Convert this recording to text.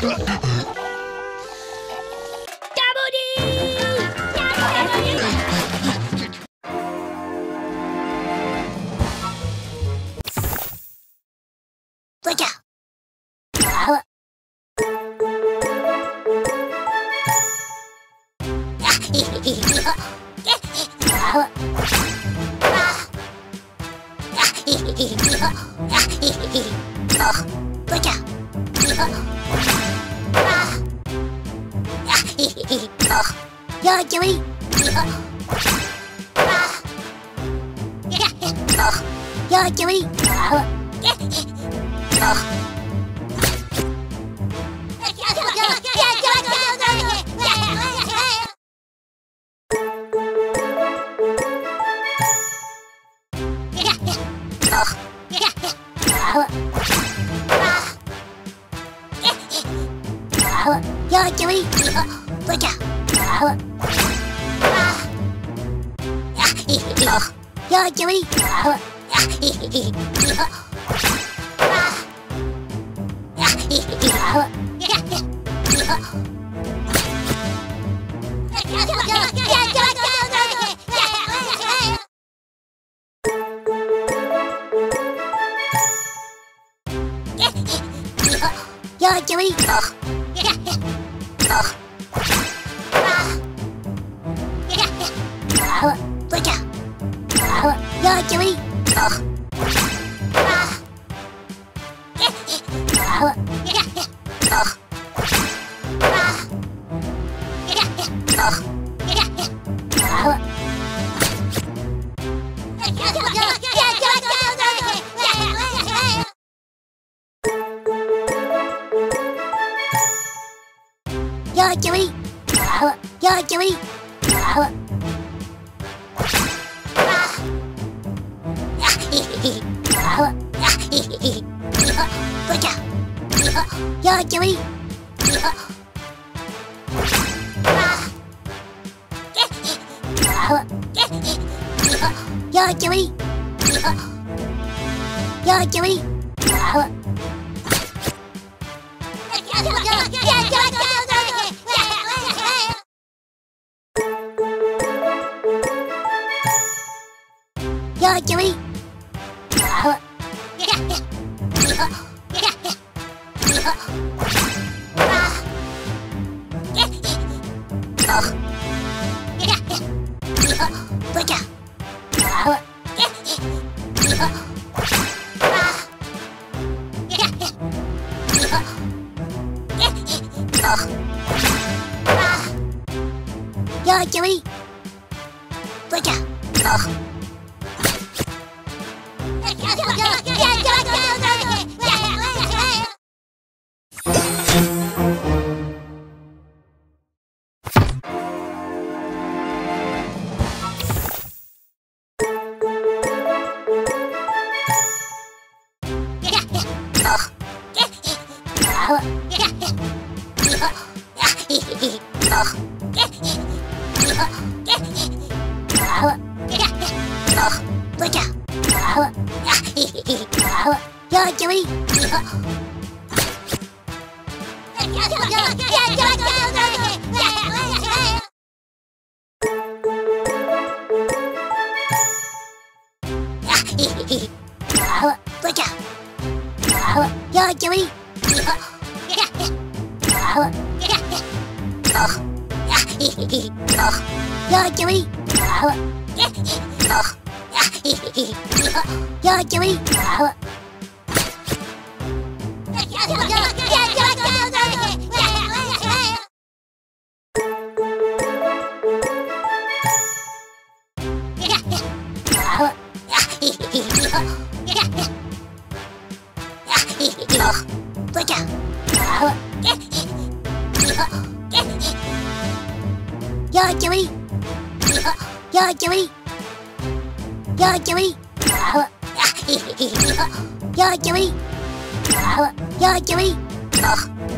おじゃやちょいやちょいあっよきよいよわきゃよわよいよよきよい。よわよいよあいよあわよやよよよよきよいよが距離よきゅうりよきゅうりちゃ悪い。やっちゃ悪いやっちゃ悪いやっちゃ悪い Yeah, yeah, yeah. Yo, Joey! Oh, やちゃぶりやちゃぶりやちゃぶりやちゃぶりやちゃぶり